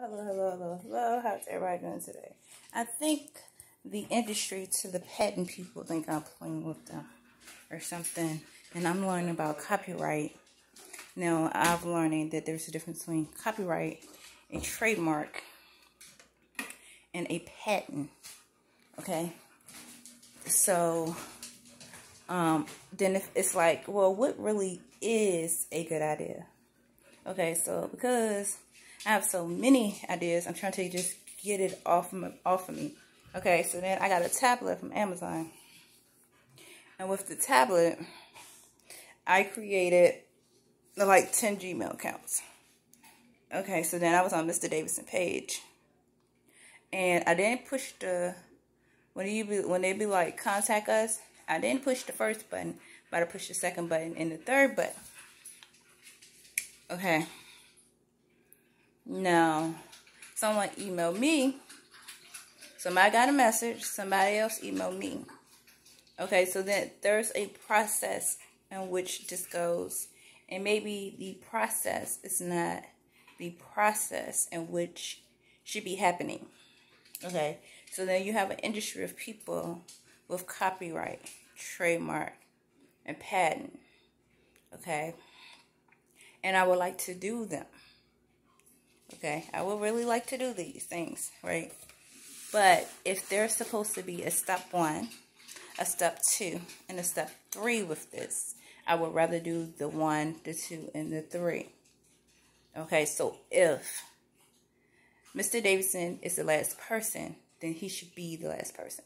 Hello, hello, hello, hello. How's everybody doing today? I think the industry to the patent people think I'm playing with them or something. And I'm learning about copyright. Now, I've learned that there's a difference between copyright, a trademark, and a patent. Okay? So, um, then if it's like, well, what really is a good idea? Okay, so because I have so many ideas. I'm trying to just get it off of, off of me. Okay, so then I got a tablet from Amazon. And with the tablet, I created like 10 Gmail accounts. Okay, so then I was on Mr. Davidson page. And I didn't push the, when, you be, when they be like, contact us, I didn't push the first button, but I pushed the second button and the third button. Okay. No. Someone emailed me. Somebody got a message. Somebody else emailed me. Okay, so then there's a process in which this goes. And maybe the process is not the process in which should be happening. Okay, so then you have an industry of people with copyright, trademark, and patent. Okay, and I would like to do them. Okay, I would really like to do these things, right? But if there's supposed to be a step one, a step two, and a step three with this, I would rather do the one, the two, and the three. Okay, so if Mr. Davidson is the last person, then he should be the last person.